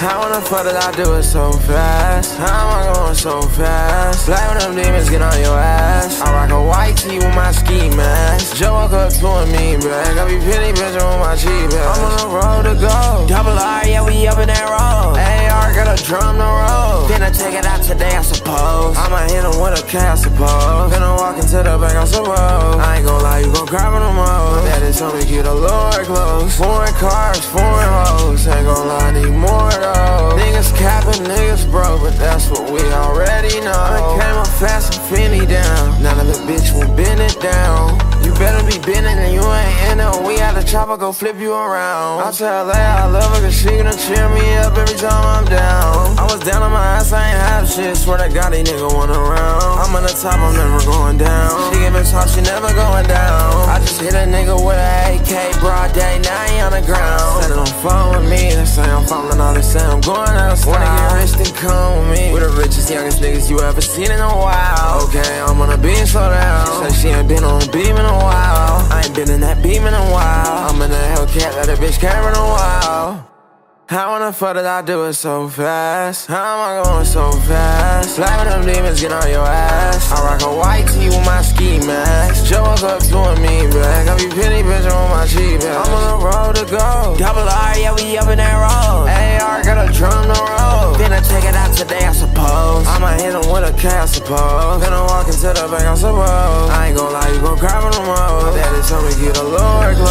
How the fuck did I do it so fast? How am I going so fast? Like when them demons get on your ass. I rock a white tee with my ski mask. Joe woke up to a mean bag. I be penny bitchin' with my cheap ass. I'm on the road to go. Double R, yeah, we up in that road. AR got a drum to roll. Finna take it out today, I suppose. I'ma hit him with a K, I suppose. Finna walk into the bank, I suppose. I ain't gon' lie, you gon' cry for told me keep the Lord close. Foreign cars, foreign hoes. Ain't gon' lie, need more though. Niggas capping, niggas broke, but that's what we already know. I came up fast and finny down. None of the bitch won't bend it down. You better be bending and you ain't in it. We had a chopper go flip you around. I tell her I love her cause she gonna cheer me up every time I'm down. I was down on my ass, I ain't have shit. Swear to God, these nigga want around. I'm on the top, I'm never going down. She give me talk, she never going down. I falling all they say I'm going out of. Wanna get rich, then come with me. We the richest, youngest niggas you ever seen in a while. Okay, I'm on a beam, slow down. She said she ain't been on a beam in a while. I ain't been in that beam in a while. I'm in a Hellcat, let a bitch came in a while. How in the fuck did I do it so fast? How am I going so fast? Like when them demons get on your ass. I rock a white tee with my ski mask. Joe up to me bag. I be penny bitchin' on my cheap ass. I'm on the road to go. Double a K, I suppose. Finna walk into the bank, I suppose. I ain't gon' lie, you gon' cry for the most. Daddy told me keep the Lord close.